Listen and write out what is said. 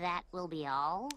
That will be all?